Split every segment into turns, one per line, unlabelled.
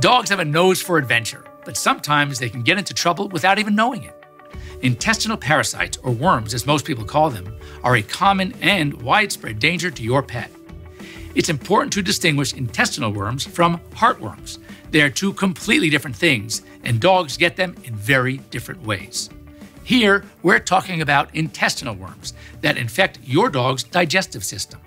Dogs have a nose for adventure, but sometimes they can get into trouble without even knowing it. Intestinal parasites, or worms as most people call them, are a common and widespread danger to your pet. It's important to distinguish intestinal worms from heartworms. They are two completely different things, and dogs get them in very different ways. Here, we're talking about intestinal worms that infect your dog's digestive system.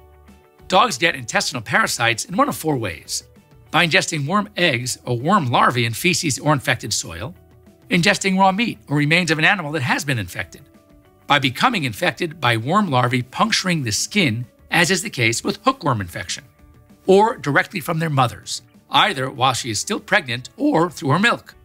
Dogs get intestinal parasites in one of four ways by ingesting worm eggs or worm larvae in feces or infected soil, ingesting raw meat or remains of an animal that has been infected, by becoming infected by worm larvae puncturing the skin, as is the case with hookworm infection, or directly from their mothers, either while she is still pregnant or through her milk.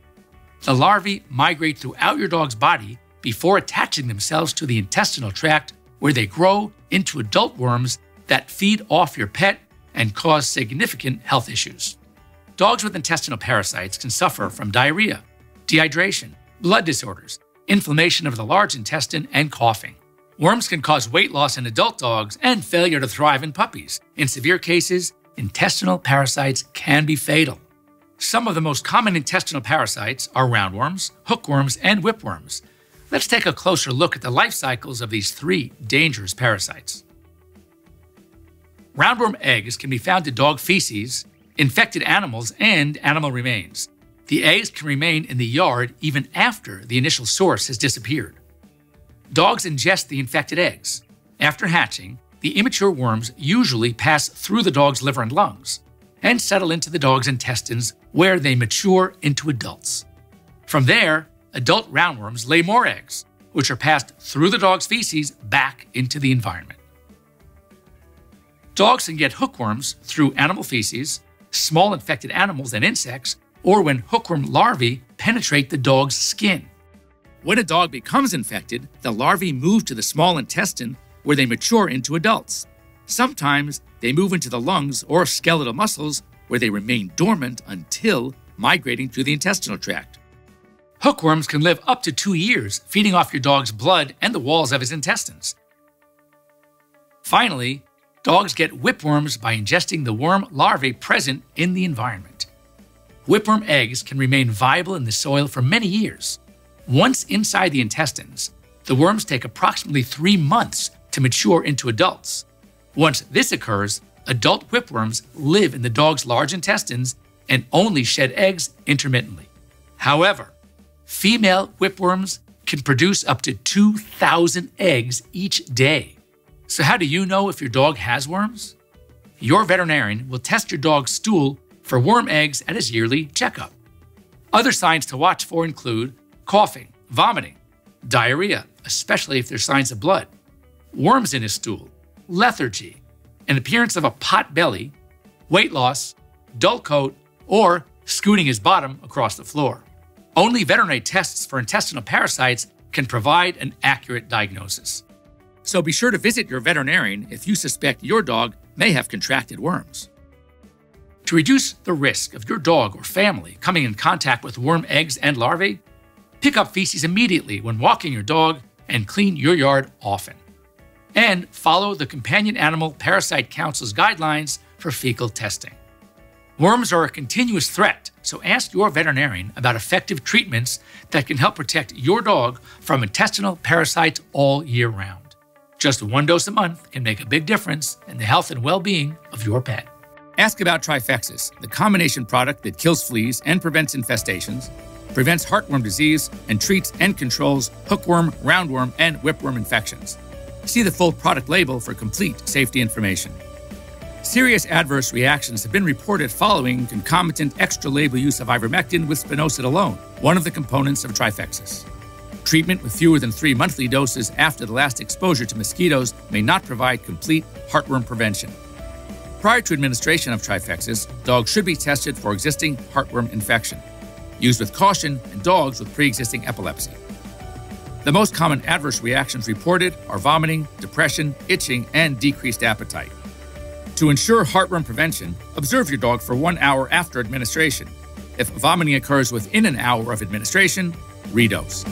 The larvae migrate throughout your dog's body before attaching themselves to the intestinal tract, where they grow into adult worms that feed off your pet and cause significant health issues. Dogs with intestinal parasites can suffer from diarrhea, dehydration, blood disorders, inflammation of the large intestine, and coughing. Worms can cause weight loss in adult dogs and failure to thrive in puppies. In severe cases, intestinal parasites can be fatal. Some of the most common intestinal parasites are roundworms, hookworms, and whipworms. Let's take a closer look at the life cycles of these three dangerous parasites. Roundworm eggs can be found in dog feces, infected animals, and animal remains. The eggs can remain in the yard even after the initial source has disappeared. Dogs ingest the infected eggs. After hatching, the immature worms usually pass through the dog's liver and lungs and settle into the dog's intestines where they mature into adults. From there, adult roundworms lay more eggs, which are passed through the dog's feces back into the environment. Dogs can get hookworms through animal feces, small infected animals and insects, or when hookworm larvae penetrate the dog's skin. When a dog becomes infected, the larvae move to the small intestine where they mature into adults. Sometimes they move into the lungs or skeletal muscles where they remain dormant until migrating through the intestinal tract. Hookworms can live up to two years, feeding off your dog's blood and the walls of his intestines. Finally, Dogs get whipworms by ingesting the worm larvae present in the environment. Whipworm eggs can remain viable in the soil for many years. Once inside the intestines, the worms take approximately three months to mature into adults. Once this occurs, adult whipworms live in the dog's large intestines and only shed eggs intermittently. However, female whipworms can produce up to 2,000 eggs each day. So, how do you know if your dog has worms? Your veterinarian will test your dog's stool for worm eggs at his yearly checkup. Other signs to watch for include coughing, vomiting, diarrhea, especially if there's signs of blood, worms in his stool, lethargy, an appearance of a pot belly, weight loss, dull coat, or scooting his bottom across the floor. Only veterinary tests for intestinal parasites can provide an accurate diagnosis. So be sure to visit your veterinarian if you suspect your dog may have contracted worms. To reduce the risk of your dog or family coming in contact with worm eggs and larvae, pick up feces immediately when walking your dog and clean your yard often. And follow the Companion Animal Parasite Council's guidelines for fecal testing. Worms are a continuous threat, so ask your veterinarian about effective treatments that can help protect your dog from intestinal parasites all year round. Just one dose a month can make a big difference in the health and well being of your pet. Ask about Trifexis, the combination product that kills fleas and prevents infestations, prevents heartworm disease, and treats and controls hookworm, roundworm, and whipworm infections. See the full product label for complete safety information. Serious adverse reactions have been reported following concomitant extra label use of ivermectin with spinosad alone, one of the components of Trifexis. Treatment with fewer than three monthly doses after the last exposure to mosquitoes may not provide complete heartworm prevention. Prior to administration of Trifexis, dogs should be tested for existing heartworm infection. Used with caution in dogs with pre existing epilepsy. The most common adverse reactions reported are vomiting, depression, itching, and decreased appetite. To ensure heartworm prevention, observe your dog for one hour after administration. If vomiting occurs within an hour of administration, redose.